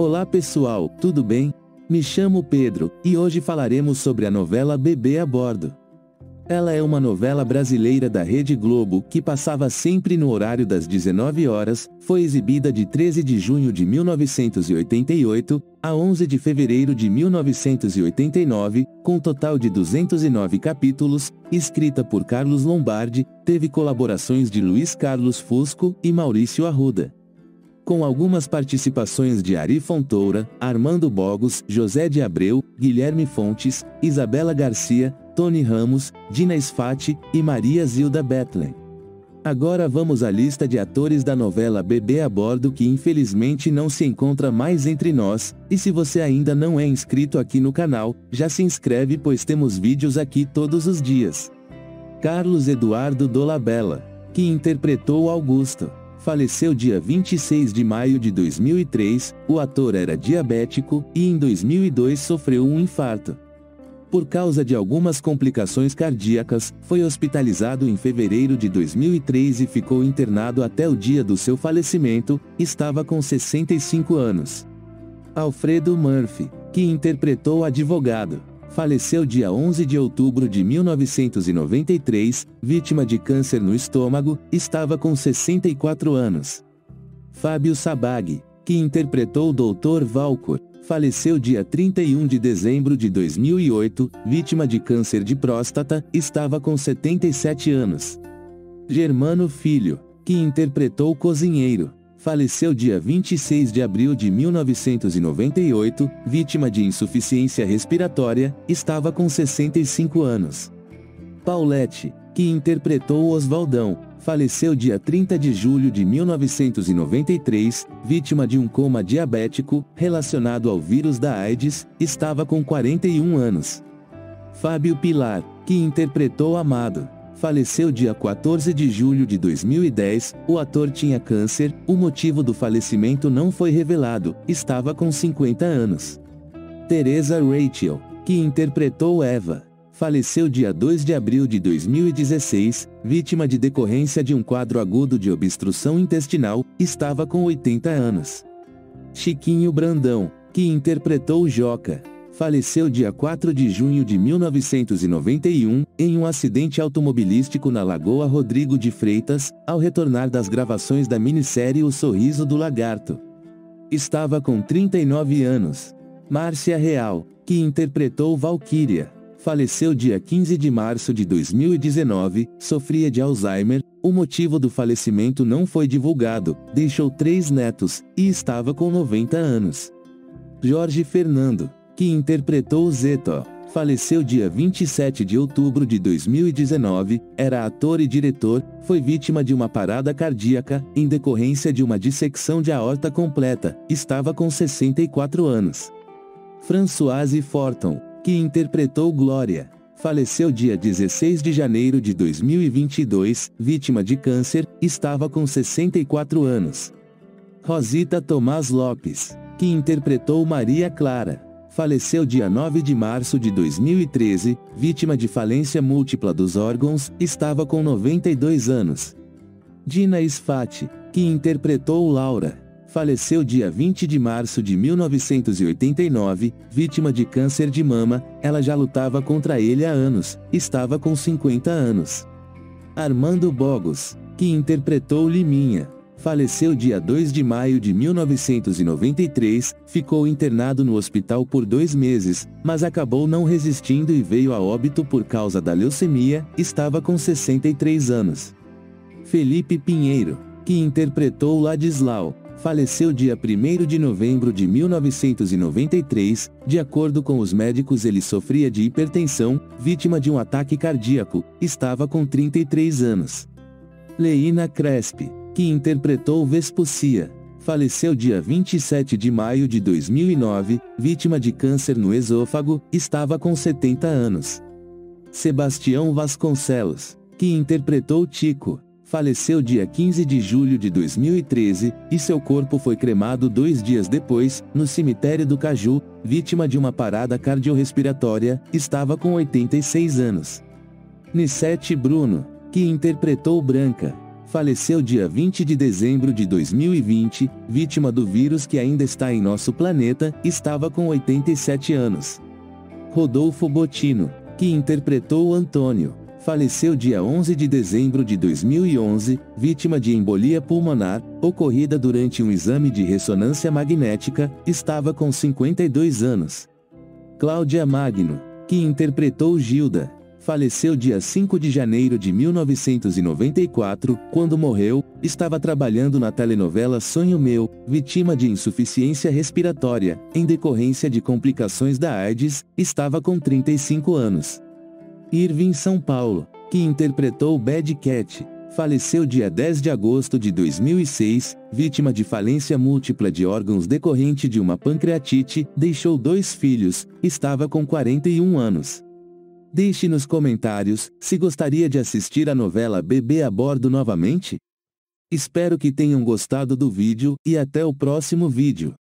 Olá pessoal, tudo bem? Me chamo Pedro, e hoje falaremos sobre a novela Bebê a Bordo. Ela é uma novela brasileira da Rede Globo que passava sempre no horário das 19 horas, foi exibida de 13 de junho de 1988 a 11 de fevereiro de 1989, com total de 209 capítulos, escrita por Carlos Lombardi, teve colaborações de Luiz Carlos Fusco e Maurício Arruda com algumas participações de Ari Fontoura, Armando Bogos, José de Abreu, Guilherme Fontes, Isabela Garcia, Tony Ramos, Dina Sfati e Maria Zilda Bethlen. Agora vamos à lista de atores da novela Bebê a Bordo que infelizmente não se encontra mais entre nós, e se você ainda não é inscrito aqui no canal, já se inscreve pois temos vídeos aqui todos os dias. Carlos Eduardo Dolabella, que interpretou Augusto, faleceu dia 26 de maio de 2003, o ator era diabético, e em 2002 sofreu um infarto por causa de algumas complicações cardíacas, foi hospitalizado em fevereiro de 2003 e ficou internado até o dia do seu falecimento, estava com 65 anos. Alfredo Murphy, que interpretou advogado, faleceu dia 11 de outubro de 1993, vítima de câncer no estômago, estava com 64 anos. Fábio Sabag, que interpretou o Dr. Valcor, faleceu dia 31 de dezembro de 2008, vítima de câncer de próstata, estava com 77 anos. Germano Filho, que interpretou Cozinheiro, faleceu dia 26 de abril de 1998, vítima de insuficiência respiratória, estava com 65 anos. Paulette, que interpretou Oswaldão, faleceu dia 30 de julho de 1993, vítima de um coma diabético, relacionado ao vírus da AIDS, estava com 41 anos. Fábio Pilar, que interpretou Amado, faleceu dia 14 de julho de 2010, o ator tinha câncer, o motivo do falecimento não foi revelado, estava com 50 anos. Teresa Rachel, que interpretou Eva, faleceu dia 2 de abril de 2016, vítima de decorrência de um quadro agudo de obstrução intestinal, estava com 80 anos. Chiquinho Brandão, que interpretou Joca, faleceu dia 4 de junho de 1991, em um acidente automobilístico na Lagoa Rodrigo de Freitas, ao retornar das gravações da minissérie O Sorriso do Lagarto. Estava com 39 anos. Márcia Real, que interpretou Valkyria, faleceu dia 15 de março de 2019, sofria de Alzheimer, o motivo do falecimento não foi divulgado, deixou três netos, e estava com 90 anos. Jorge Fernando, que interpretou Zeto, faleceu dia 27 de outubro de 2019, era ator e diretor, foi vítima de uma parada cardíaca, em decorrência de uma dissecção de aorta completa, estava com 64 anos. Françoise Forton, que interpretou Glória, faleceu dia 16 de janeiro de 2022, vítima de câncer, estava com 64 anos. Rosita Tomás Lopes, que interpretou Maria Clara, faleceu dia 9 de março de 2013, vítima de falência múltipla dos órgãos, estava com 92 anos. Dina Sfati, que interpretou Laura, faleceu dia 20 de março de 1989, vítima de câncer de mama, ela já lutava contra ele há anos, estava com 50 anos. Armando Bogos, que interpretou Liminha, faleceu dia 2 de maio de 1993, ficou internado no hospital por dois meses, mas acabou não resistindo e veio a óbito por causa da leucemia, estava com 63 anos. Felipe Pinheiro, que interpretou Ladislau, faleceu dia 1 de novembro de 1993, de acordo com os médicos ele sofria de hipertensão, vítima de um ataque cardíaco, estava com 33 anos. Leina Crespi, que interpretou Vespucia, faleceu dia 27 de maio de 2009, vítima de câncer no esôfago, estava com 70 anos. Sebastião Vasconcelos, que interpretou Tico, faleceu dia 15 de julho de 2013, e seu corpo foi cremado dois dias depois, no cemitério do Caju, vítima de uma parada cardiorrespiratória, estava com 86 anos. Nissete Bruno, que interpretou Branca, faleceu dia 20 de dezembro de 2020, vítima do vírus que ainda está em nosso planeta, estava com 87 anos. Rodolfo Botino, que interpretou Antônio, faleceu dia 11 de dezembro de 2011, vítima de embolia pulmonar, ocorrida durante um exame de ressonância magnética, estava com 52 anos. Cláudia Magno, que interpretou Gilda, faleceu dia 5 de janeiro de 1994, quando morreu, estava trabalhando na telenovela Sonho Meu, vítima de insuficiência respiratória, em decorrência de complicações da AIDS, estava com 35 anos. Irving São Paulo, que interpretou Bad Cat, faleceu dia 10 de agosto de 2006, vítima de falência múltipla de órgãos decorrente de uma pancreatite, deixou dois filhos, estava com 41 anos. Deixe nos comentários se gostaria de assistir a novela Bebê a Bordo novamente. Espero que tenham gostado do vídeo e até o próximo vídeo.